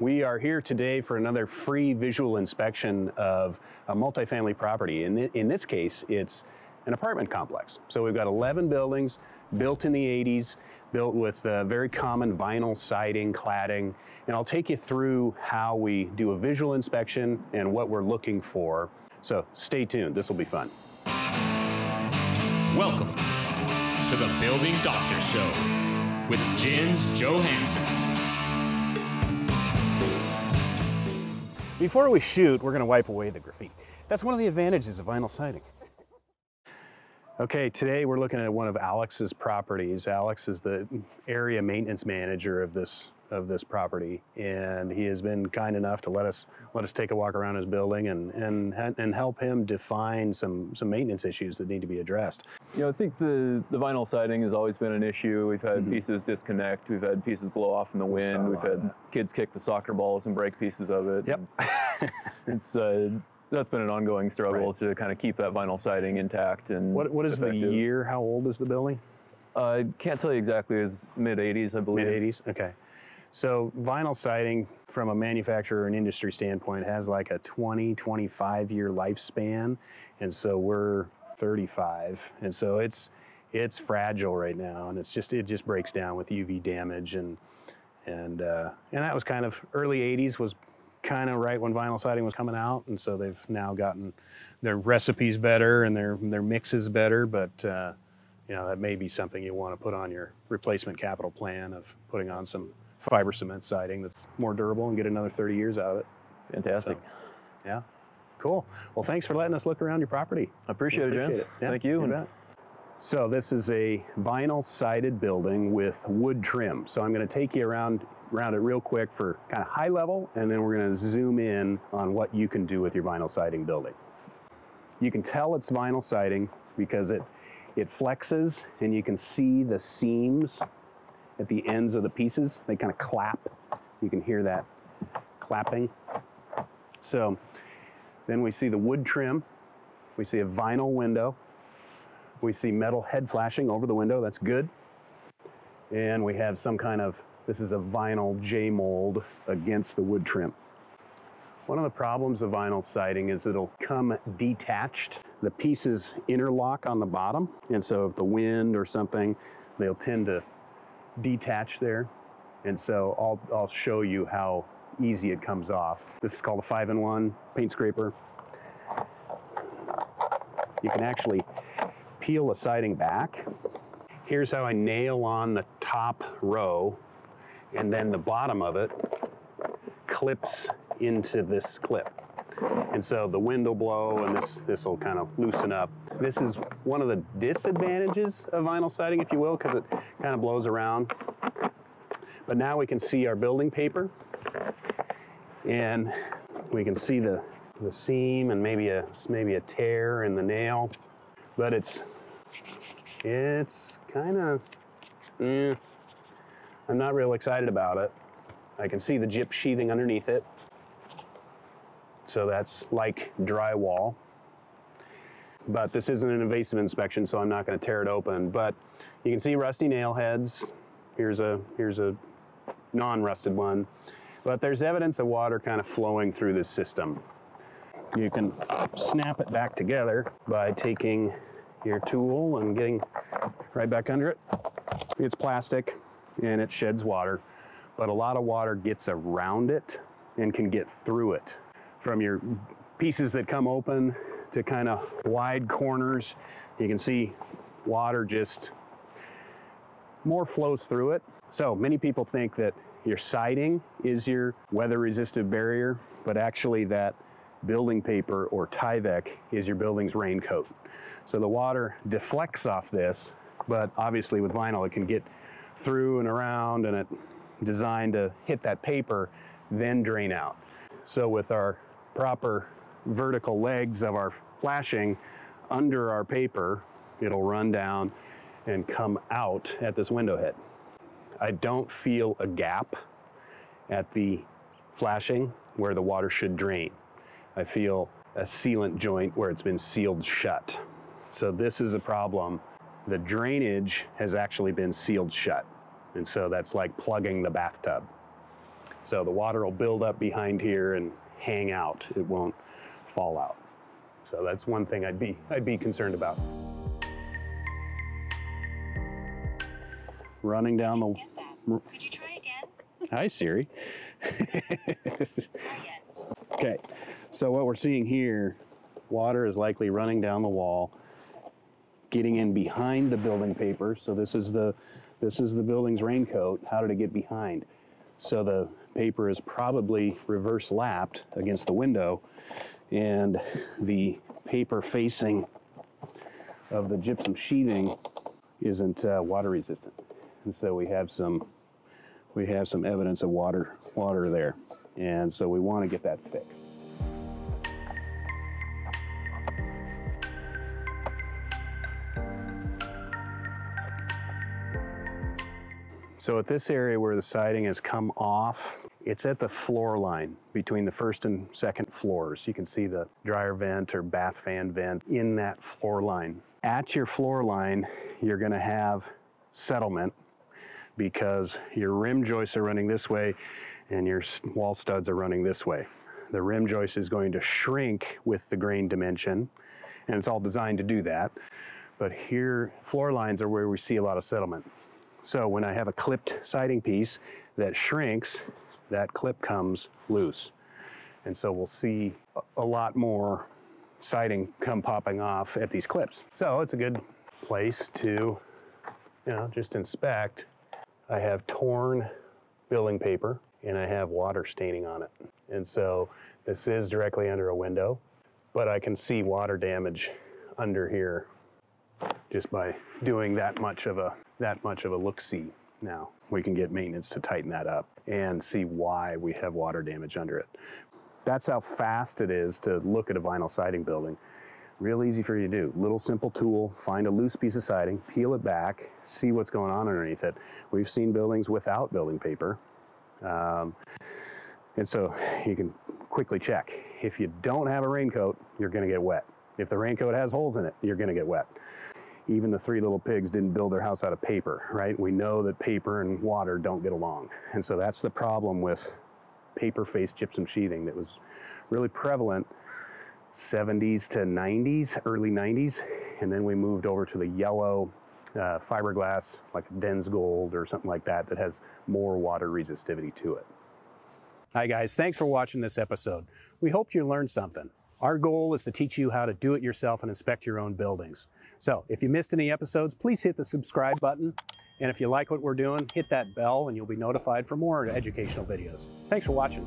We are here today for another free visual inspection of a multifamily property. In, thi- in this case, it's an apartment complex. So we've got 11 buildings built in the 80s, built with uh, very common vinyl siding, cladding, and I'll take you through how we do a visual inspection and what we're looking for. So stay tuned, this will be fun. Welcome to the Building Doctor Show with Jens Johanson. Before we shoot, we're going to wipe away the graffiti. That's one of the advantages of vinyl siding. Okay, today we're looking at one of Alex's properties. Alex is the area maintenance manager of this of this property, and he has been kind enough to let us let us take a walk around his building and and and help him define some some maintenance issues that need to be addressed. You know, I think the, the vinyl siding has always been an issue. We've had Mhm. pieces disconnect. We've had pieces blow off in the wind. We've had kids kick the soccer balls and break pieces of it. Yep. It's uh, that's been an ongoing struggle Right. to kind of keep that vinyl siding intact and what what is the year? How old is the building? Uh, I can't tell you exactly. It's mid 80s, I believe. Mid 80s? Okay. So vinyl siding from a manufacturer and industry standpoint has like a 20, 25 year lifespan. And so we're 35. And so it's it's fragile right now and it's just it just breaks down with UV damage and and uh, and that was kind of early 80s was kind of right when vinyl siding was coming out and so they've now gotten their recipes better and their their mixes better but uh, you know, that may be something you want to put on your replacement capital plan of putting on some fiber cement siding that's more durable and get another 30 years out of it. Fantastic. Yeah. Cool. Well, thanks for letting us look around your property. I appreciate, it, Jens. Yeah, Thank you. bet. So this is a vinyl sided building with wood trim. So I'm going to take you around around it real quick for kind of high level, and then we're going to zoom in on what you can do with your vinyl siding building. You can tell it's vinyl siding because it it flexes and you can see the seams at the ends of the pieces. They kind of clap. You can hear that clapping. So then we see the wood trim. We see a vinyl window. We see metal head flashing over the window. That's good. And we have some kind of, this is a vinyl J mold against the wood trim. One of the problems of vinyl siding is it'll come detached. The pieces interlock on the bottom, and so if the wind or something, they'll tend to detach there. And so I'll, I'll show you how easy it comes off. This is called a five-in-one paint scraper. You can actually peel the siding back. Here's how I nail on the top row, and then the bottom of it clips into this clip. And so the wind will blow and this this will kind of loosen up. This is one of the disadvantages of vinyl siding, if you will, because it kind of blows around. But now we can see our building paper and we can see the, the seam and maybe a maybe a tear in the nail. But it's it's kind of eh, I'm not real excited about it. I can see the gyp sheathing underneath it. So that's like drywall. But this isn't an invasive inspection, so I'm not going to tear it open. But you can see rusty nail heads. Here's a here's a non-rusted one. But there's evidence of water kind of flowing through this system. You can snap it back together by taking your tool and getting right back under it. It's plastic and it sheds water, but a lot of water gets around it and can get through it. From your pieces that come open to kind of wide corners, you can see water just more flows through it. So many people think that your siding is your weather resistant barrier, but actually that building paper or Tyvek is your building's raincoat. So the water deflects off this, but obviously with vinyl it can get through and around and it designed to hit that paper, then drain out. So with our proper vertical legs of our flashing under our paper, it'll run down and come out at this window head. I don't feel a gap at the flashing where the water should drain. I feel a sealant joint where it's been sealed shut. So this is a problem. The drainage has actually been sealed shut. And so that's like plugging the bathtub. So the water will build up behind here and hang out. It won't fall out. So that's one thing I'd be I'd be concerned about. Running down the. Could you try again? Hi Siri. Okay, so what we're seeing here, water is likely running down the wall, getting in behind the building paper. So this is the this is the building's raincoat. How did it get behind? So the paper is probably reverse lapped against the window, and the paper facing of the gypsum sheathing isn't uh, water resistant, and so we have some we have some evidence of water water there, and so we want to get that fixed. So at this area where the siding has come off, it's at the floor line between the first and second floors. You can see the dryer vent or bath fan vent in that floor line. At your floor line, you're going to have settlement because your rim joists are running this way and your wall studs are running this way. The rim joist is going to shrink with the grain dimension, and it's all designed to do that. But here, floor lines are where we see a lot of settlement. So when I have a clipped siding piece that shrinks, that clip comes loose. And so we'll see a- lot more siding come popping off at these clips. So it's a good place to, you know, just inspect. I have torn building paper and I have water staining on it. And so this is directly under a window, but I can see water damage under here just by doing that much of a that much of a look see now. We can get maintenance to tighten that up and see why we have water damage under it. That's how fast it is to look at a vinyl siding building. Real easy for you to do. Little simple tool find a loose piece of siding peel it back see what's going on underneath it. We've seen buildings without building paper. Um, and so you can quickly check. If you don't have a raincoat you're going to get wet. If the raincoat has holes in it you're going to get wet even the three little pigs didn't build their house out of paper, right? We know that paper and water don't get along. And so that's the problem with paper faced gypsum sheathing that was really prevalent 70s to 90s, early 90s. And then we moved over to the yellow uh, fiberglass, like Dens Gold or something like that, that has more water resistivity to it. Hi, guys. Thanks for watching this episode. We hope you learned something. Our goal is to teach you how to do it yourself and inspect your own buildings. So if you missed any episodes, please hit the subscribe button. And if you like what we're doing, hit that bell and you'll be notified for more educational videos. Thanks for watching.